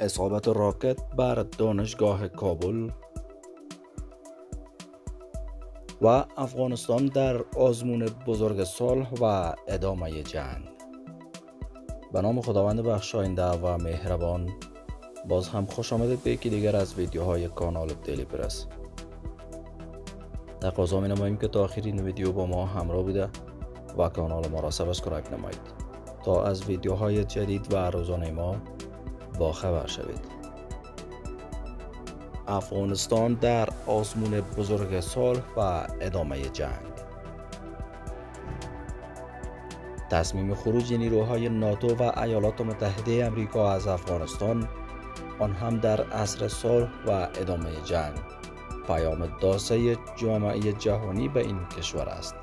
اصابت راکت بر دانشگاه کابل و افغانستان در آزمون بزرگ صلح و ادامه جنگ. به نام خداوند بخشاینده و مهربان باز هم خوش آمدید به یکی دیگر از ویدیوهای کانال دیلی پرس. تقاضا می نماییم که تا آخرین ویدیو با ما همراه بوده و کانال ما را سبسکرایب نمایید. تا از ویدیوهای جدید و روزانه ما با خبر شوید. افغانستان در آزمون بزرگ صلح و ادامه جنگ. تصمیم خروج نیروهای ناتو و ایالات متحده امریکا از افغانستان آن هم در عصر صلح و ادامه جنگ. پیام داسه جامعه جهانی به این کشور است.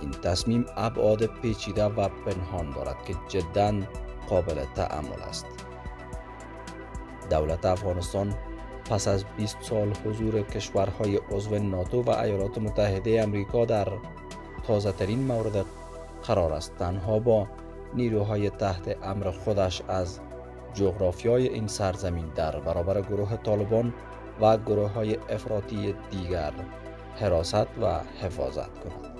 این تصمیم ابعاد پیچیده و پنهان دارد که جدا قابل تأمل است دولت افغانستان پس از 20 سال حضور کشورهای عضو ناتو و ایالات متحده امریکا در تازه ترین مورد قرار است تنها با نیروهای تحت امر خودش از جغرافیای این سرزمین در برابر گروه طالبان و گروه های افراطی دیگر حراست و حفاظت کند.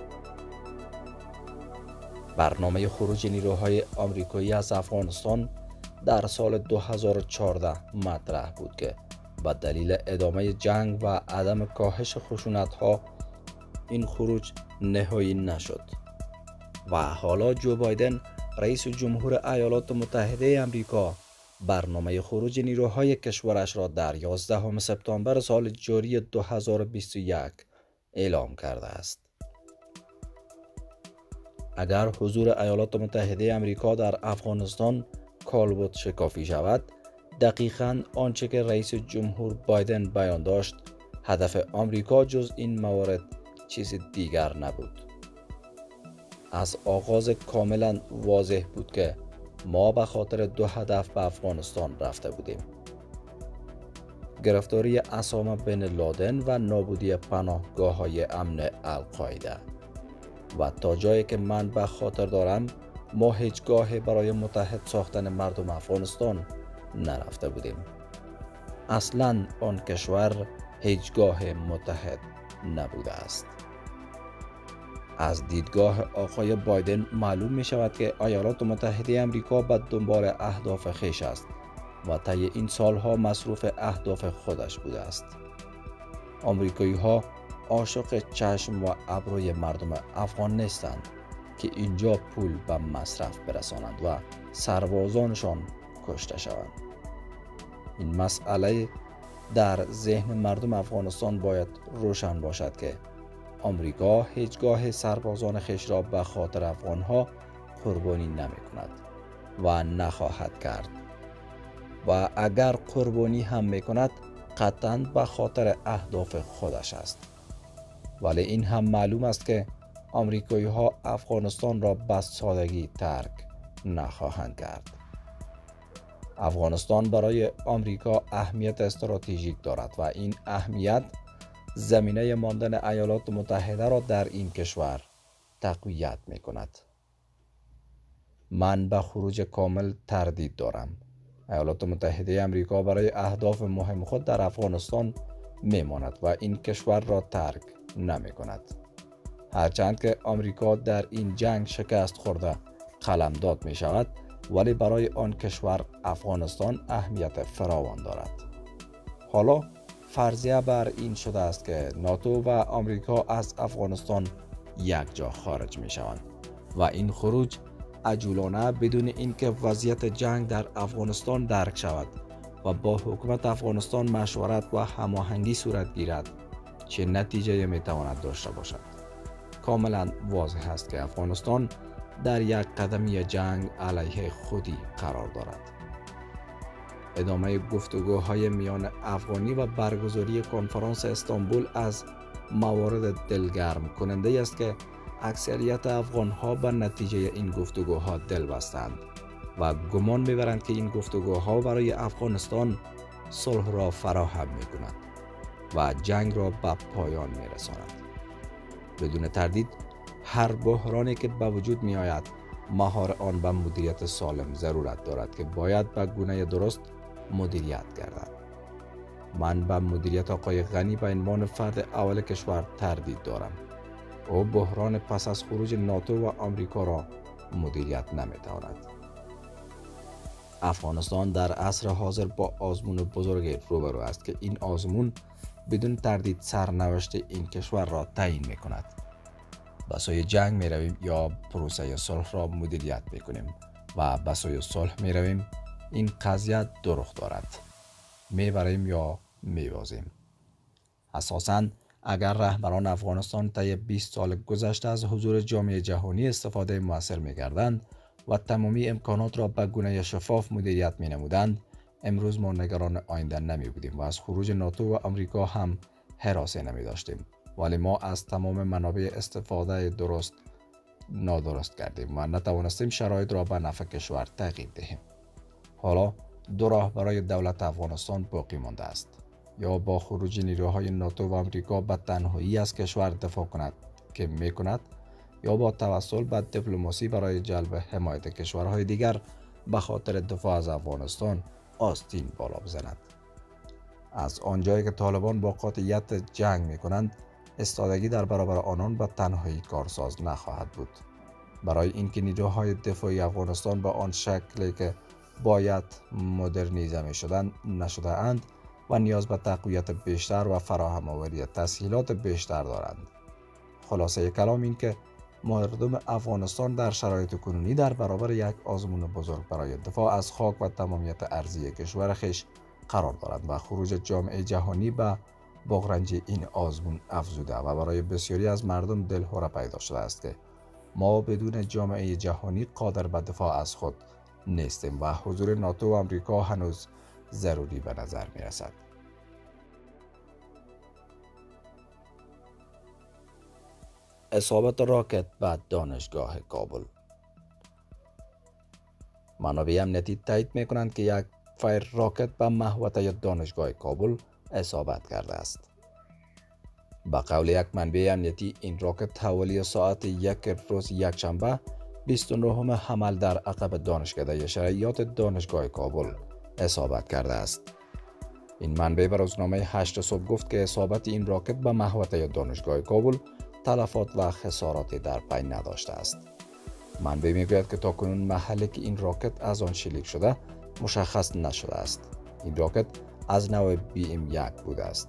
برنامه خروج نیروهای آمریکایی از افغانستان در سال 2014 مطرح بود که به دلیل ادامه جنگ و عدم کاهش خشونت ها این خروج نهایی نشد و حالا جو بایدن رئیس جمهور ایالات متحده امریکا برنامه خروج نیروهای کشورش را در 11 سپتامبر سال جاری 2021 اعلام کرده است. اگر حضور ایالات متحده امریکا در افغانستان کالبوت شکافی شود دقیقا آنچه که رئیس جمهور بایدن بیان داشت هدف آمریکا جز این موارد چیز دیگر نبود. از آغاز کاملا واضح بود که ما به خاطر دو هدف به افغانستان رفته بودیم. گرفتاری اسامه بن لادن و نابودی پناهگاه های امن القاعده. و تا جایی که من به خاطر دارم ما هیچگاه برای متحد ساختن مردم افغانستان نرفته بودیم اصلا آن کشور هیچگاه متحد نبوده است از دیدگاه آقای بایدن معلوم می شود که ایالات متحده امریکا به دنبال اهداف خیش است و طی این سالها مصروف اهداف خودش بوده است. آمریکایی ها عاشق چشم و ابروی مردم افغان نیستند که اینجا پول به مصرف برسانند و سربازانشان کشته شوند. این مسئله در ذهن مردم افغانستان باید روشن باشد که آمریکا هیچگاه سربازان خش را به خاطر افغانها قربانی نمی کند و نخواهد کرد و اگر قربانی هم می کند قطعا به خاطر اهداف خودش است ولی این هم معلوم است که آمریکایی ها افغانستان را به سادگی ترک نخواهند کرد افغانستان برای آمریکا اهمیت استراتژیک دارد و این اهمیت زمینه ماندن ایالات متحده را در این کشور تقویت می کند. من به خروج کامل تردید دارم. ایالات متحده امریکا برای اهداف مهم خود در افغانستان می ماند و این کشور را ترک نمی کند. هرچند که آمریکا در این جنگ شکست خورده قلمداد می شود ولی برای آن کشور افغانستان اهمیت فراوان دارد. حالا فرضیه بر این شده است که ناتو و آمریکا از افغانستان یک جا خارج می شوند و این خروج عجولانه بدون اینکه وضعیت جنگ در افغانستان درک شود و با حکومت افغانستان مشورت و هماهنگی صورت گیرد چه نتیجه می تواند داشته باشد. کاملا واضح است که افغانستان در یک قدمی جنگ علیه خودی قرار دارد. ادامه گفتگوهای میان افغانی و برگزاری کنفرانس استانبول از موارد دلگرم کننده است که اکثریت افغان ها به نتیجه این گفتگوها دل بستند و گمان می‌برند که این گفتگوها برای افغانستان صلح را فراهم می کند و جنگ را به پایان می رساند. بدون تردید هر بحرانی که به وجود می آید مهار آن به مدیریت سالم ضرورت دارد که باید به گونه درست مدیریت گردد. من به مدیریت آقای غنی به عنوان فرد اول کشور تردید دارم. او بحران پس از خروج ناتو و آمریکا را مدیریت نمی‌تواند. افغانستان در عصر حاضر با آزمون بزرگی روبرو است که این آزمون بدون تردید سرنوشت این کشور را تعیین می کند. به جنگ می رویم یا پروسه صلح را مدیریت می کنیم و به سوی صلح می رویم این قضیه دو رخ دارد. می بریم یا می بازیم. اساساً اگر رهبران افغانستان طی 20 سال گذشته از حضور جامعه جهانی استفاده موثر می گردند و تمامی امکانات را به گونه شفاف مدیریت می نمودند امروز ما نگران آینده نمی بودیم و از خروج ناتو و آمریکا هم حراسه نمی داشتیم. ولی ما از تمام منابع استفاده درست نادرست کردیم و نتوانستیم شرایط را به نفع کشور تغییر دهیم. حالا دو راه برای دولت افغانستان باقی مانده است. یا با خروج نیروهای ناتو و آمریکا به تنهایی از کشور دفاع کند که می کند یا با توسل به دیپلماسی برای جلب حمایت کشورهای دیگر به خاطر دفاع از افغانستان آستین بالا بزند از آنجایی که طالبان با قاطعیت جنگ می کنند استادگی در برابر آنان به تنهایی کارساز نخواهد بود برای اینکه نیروهای دفاعی افغانستان به آن شکلی که باید مدرنیزه شدن نشده اند و نیاز به تقویت بیشتر و فراهم آوری تسهیلات بیشتر دارند. خلاصه کلام این که مردم افغانستان در شرایط کنونی در برابر یک آزمون بزرگ برای دفاع از خاک و تمامیت ارزی کشور خیش قرار دارند و خروج جامعه جهانی به بغرنج این آزمون افزوده و برای بسیاری از مردم دلهوره پیدا شده است که ما بدون جامعه جهانی قادر به دفاع از خود نیستیم و حضور ناتو و آمریکا هنوز ضروری به نظر می رسد. اصابت راکت به دانشگاه کابل منابع امنیتی تایید می کنند که یک فایر راکت به محوطه دانشگاه کابل اصابت کرده است. به قول یک منبع امنیتی این راکت حوالی ساعت یک روز یک شنبه 29 حمل در عقب دانشکده شرعیات دانشگاه کابل اصابت کرده است. این منبع به روزنامه 8 صبح گفت که اصابت این راکت به محوطه دانشگاه کابل تلفات و خساراتی در پی نداشته است. منبع می‌گوید که تاکنون محلی که این راکت از آن شلیک شده مشخص نشده است. این راکت از نوع بی ام یک بوده است.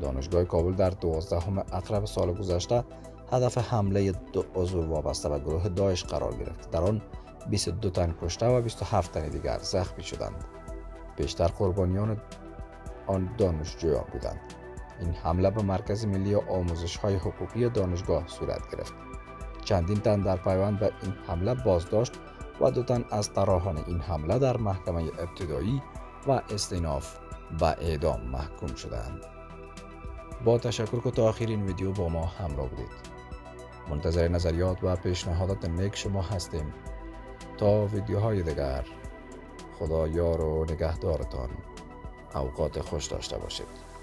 دانشگاه کابل در 12 اقرب سال گذشته هدف حمله دو عضو وابسته به گروه داعش قرار گرفت. در آن 22 تن کشته و 27 تن دیگر زخمی شدند. بیشتر قربانیان آن دانشجویان بودند. این حمله به مرکز ملی آموزش های حقوقی دانشگاه صورت گرفت. چندین تن در پیوند به این حمله بازداشت و دو تن از طراحان این حمله در محکمه ابتدایی و استیناف به اعدام محکوم شدند. با تشکر که تا آخر این ویدیو با ما همراه بودید. منتظر نظریات و پیشنهادات نیک شما هستیم تا ویدیوهای دیگر خدا یار و نگهدارتان اوقات خوش داشته باشید